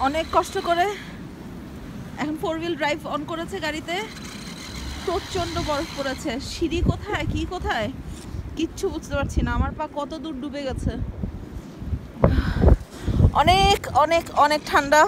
অনেক কষ্ট করে এখন ফোর হুইল ড্রাইভ অন করেছে গাড়িতে। প্রচণ্ড বরফ পড়েছে। সিঁড়ি কোথায়? কি কোথায়? কিচ্ছু বুঝতে পারছি না। আমার পা কত দূর ডুবে গেছে। অনেক অনেক অনেক ঠান্ডা।